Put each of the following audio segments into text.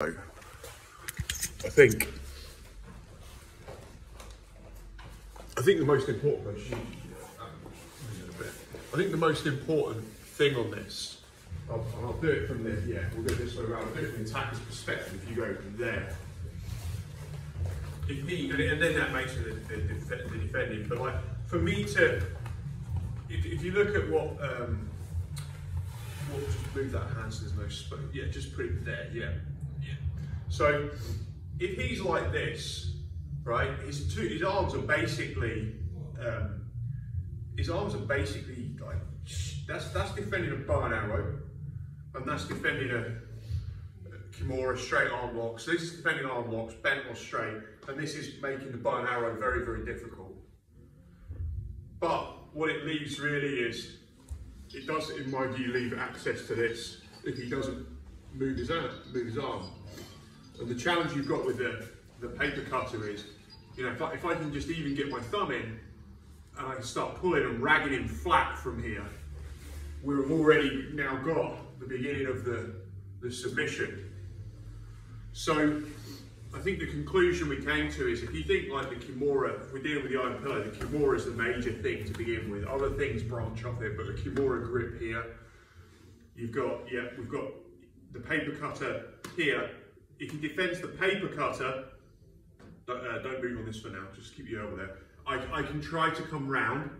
I think I think the most important I think the most important thing on this, I'll, I'll do it from there, yeah, we'll go this way around, I'll do it from the attacker's perspective if you go from there. If me, and, then that makes it the, the, the, defending, but like, for me to, if, if you look at what, um, what, just move that hand so there's no yeah, just put it there, yeah. So, if he's like this, right, his two, his arms are basically, um, his arms are basically like that's that's defending a bow and arrow, and that's defending a, a Kimura straight arm lock. So this is defending arm locks, bent or straight, and this is making the bow and arrow very very difficult. But what it leaves really is, it does, in my view, leave access to this if he doesn't move his arm. Move his arm. And the challenge you've got with the, the paper cutter is, you know, if I, if I can just even get my thumb in, and I start pulling and ragging him flat from here, we've already now got the beginning of the, the submission. So I think the conclusion we came to is if you think like the Kimura, if we're dealing with the iron pillow, the Kimura is the major thing to begin with. Other things branch off it, but the Kimura grip here, you've got, yeah, we've got the paper cutter here. If he defends the paper cutter, uh, don't move on this for now, just keep your elbow there. I, I can try to come round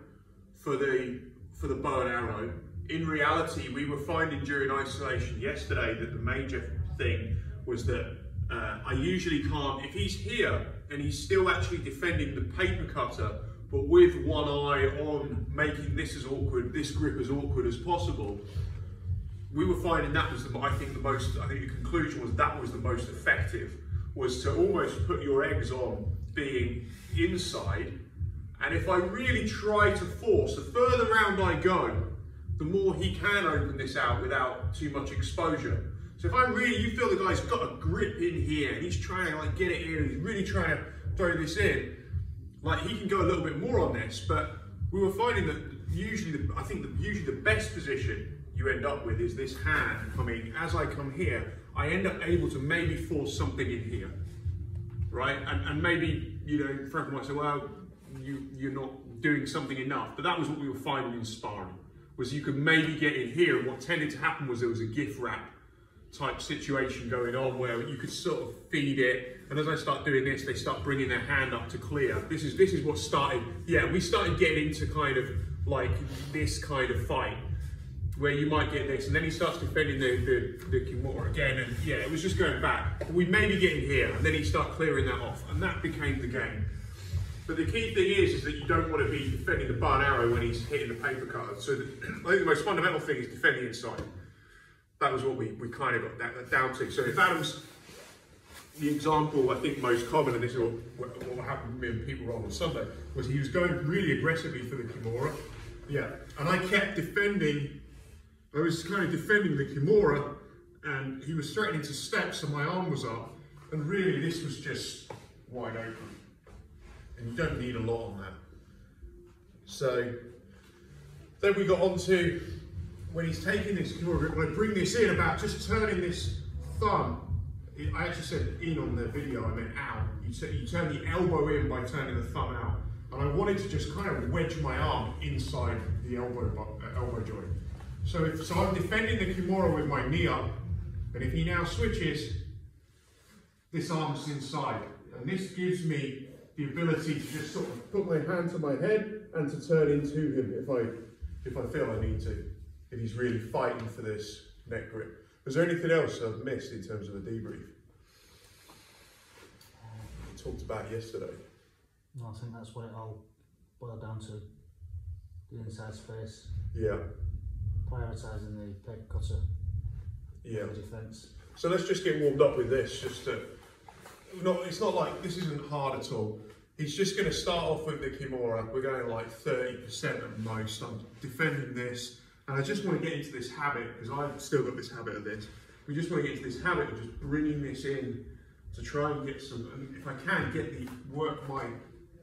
for the for the bow and arrow. In reality, we were finding during isolation yesterday that the major thing was that uh, I usually can't, if he's here and he's still actually defending the paper cutter, but with one eye on making this as awkward, this grip as awkward as possible, we were finding that was the, I think the most, I think the conclusion was that was the most effective, was to almost put your eggs on being inside and if I really try to force, the further round I go, the more he can open this out without too much exposure. So if I really, you feel the guy's got a grip in here and he's trying to like get it in, he's really trying to throw this in, like he can go a little bit more on this, but we were finding that usually, the, I think the, usually the best position you end up with is this hand coming, as I come here, I end up able to maybe force something in here, right? And, and maybe, you know, Frank might say, well, you, you're not doing something enough. But that was what we were finding in sparring, was you could maybe get in here, and what tended to happen was there was a gift wrap type situation going on where you could sort of feed it. And as I start doing this they start bringing their hand up to clear. This is this is what started yeah we started getting into kind of like this kind of fight where you might get this and then he starts defending the the, the Kimura again. And yeah it was just going back. We maybe getting here. And then he start clearing that off. And that became the game. But the key thing is, is that you don't want to be defending the and arrow when he's hitting the paper cutter. So the, I think the most fundamental thing is defending inside. That was what we, we kind of got that, down to. So if Adams, the example I think most common, and this is what, what happened with me and people were on Sunday, was he was going really aggressively for the Kimura. Yeah, and I kept defending, I was kind of defending the Kimura, and he was threatening to step, so my arm was up, and really this was just wide open and you don't need a lot on that. So then we got on to when he's taking this, when I bring this in about just turning this thumb, I actually said in on the video, I meant out. You, you turn the elbow in by turning the thumb out. And I wanted to just kind of wedge my arm inside the elbow, uh, elbow joint. So, if, so I'm defending the Kimura with my knee up, and if he now switches, this arm's inside. And this gives me the ability to just sort of put my hand to my head and to turn into him if I, if I feel I need to, if he's really fighting for this neck grip. Was there anything else I've missed in terms of the debrief? We talked about yesterday. No, I think that's what it all boiled down to. The inside space. Yeah. Prioritising the paper cutter. Yeah. defence. So let's just get warmed up with this, just to not, it's not like this isn't hard at all. He's just going to start off with the Kimura. We're going like 30% at most. I'm defending this. And I just want to get into this habit, because I've still got this habit of this. We just want to get into this habit of just bringing this in to try and get some, and if I can, get the, work my,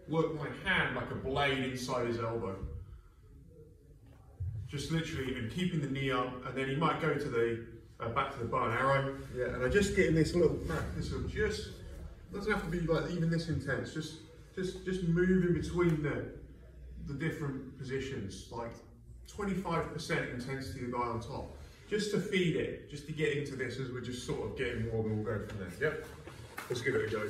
work my hand like a blade inside his elbow. Just literally, and keeping the knee up, and then he might go to the, uh, back to the bow and arrow. Yeah, and I just get in this little practice of just doesn't have to be like even this intense. Just just just moving between the the different positions, like 25% intensity the guy on top, just to feed it, just to get into this as we're just sort of getting warm and we'll go from there. Yep. Let's give it a go.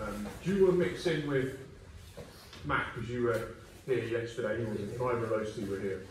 Um, you want to mix in with Matt because you were here yesterday, or either of those two were here?